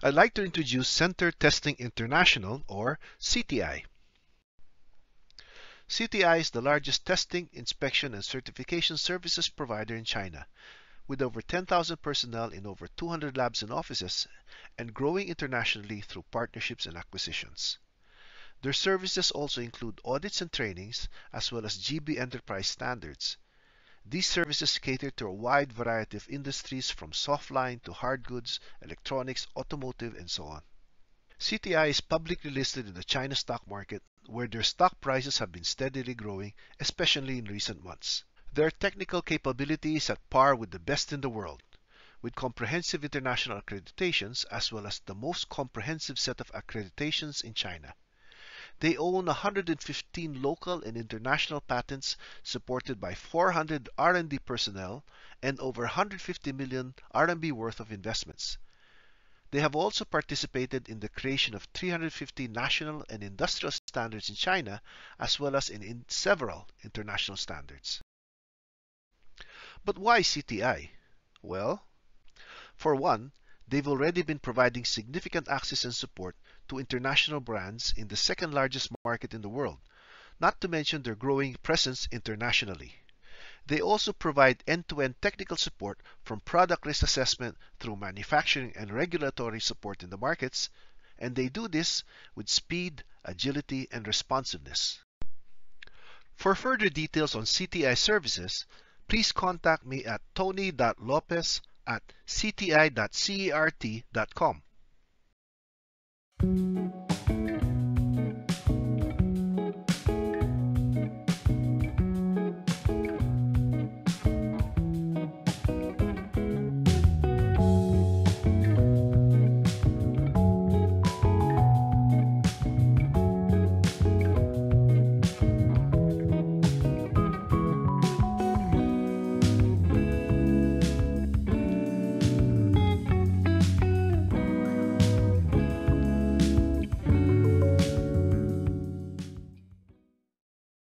I'd like to introduce Centre Testing International, or CTI. CTI is the largest testing, inspection, and certification services provider in China, with over 10,000 personnel in over 200 labs and offices, and growing internationally through partnerships and acquisitions. Their services also include audits and trainings, as well as GB Enterprise standards, these services cater to a wide variety of industries from softline to hard goods, electronics, automotive, and so on. CTI is publicly listed in the China stock market, where their stock prices have been steadily growing, especially in recent months. Their technical capability is at par with the best in the world, with comprehensive international accreditations as well as the most comprehensive set of accreditations in China. They own 115 local and international patents supported by 400 R&D personnel and over 150 million RMB worth of investments. They have also participated in the creation of 350 national and industrial standards in China, as well as in, in several international standards. But why CTI? Well, for one, they've already been providing significant access and support to international brands in the second largest market in the world, not to mention their growing presence internationally. They also provide end-to-end technical support from product risk assessment through manufacturing and regulatory support in the markets, and they do this with speed, agility, and responsiveness. For further details on CTI services, please contact me at tony.lopez at cti.cert.com.